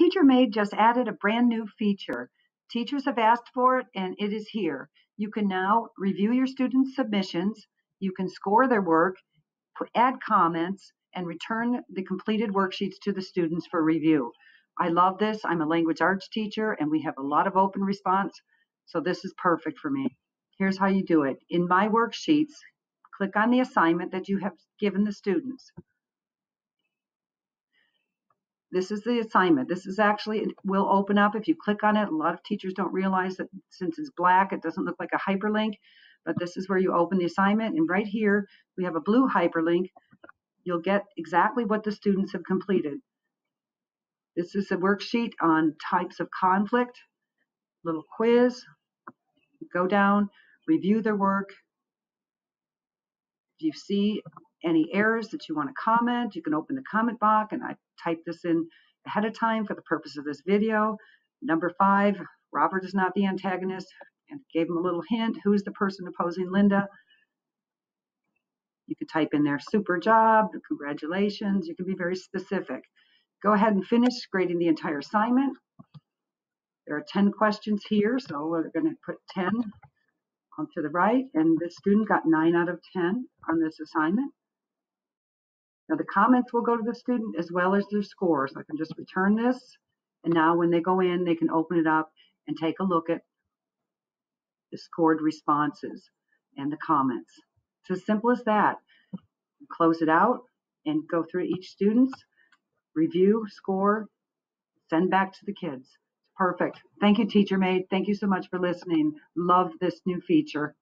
TeacherMade just added a brand new feature. Teachers have asked for it and it is here. You can now review your students' submissions, you can score their work, add comments, and return the completed worksheets to the students for review. I love this. I'm a language arts teacher and we have a lot of open response, so this is perfect for me. Here's how you do it. In my worksheets, click on the assignment that you have given the students. This is the assignment. This is actually, it will open up if you click on it. A lot of teachers don't realize that since it's black, it doesn't look like a hyperlink, but this is where you open the assignment. And right here, we have a blue hyperlink. You'll get exactly what the students have completed. This is a worksheet on types of conflict, little quiz. Go down, review their work. If you see any errors that you want to comment, you can open the comment box and I typed this in ahead of time for the purpose of this video. Number five, Robert is not the antagonist and gave him a little hint. Who's the person opposing Linda? You could type in there, super job, congratulations. You can be very specific. Go ahead and finish grading the entire assignment. There are 10 questions here, so we're going to put 10 on to the right, and this student got 9 out of 10 on this assignment. Now the comments will go to the student as well as their scores. I can just return this, and now when they go in, they can open it up and take a look at the scored responses and the comments. It's as simple as that. Close it out and go through each student's review, score, send back to the kids. Perfect. Thank you, TeacherMade. Thank you so much for listening. Love this new feature.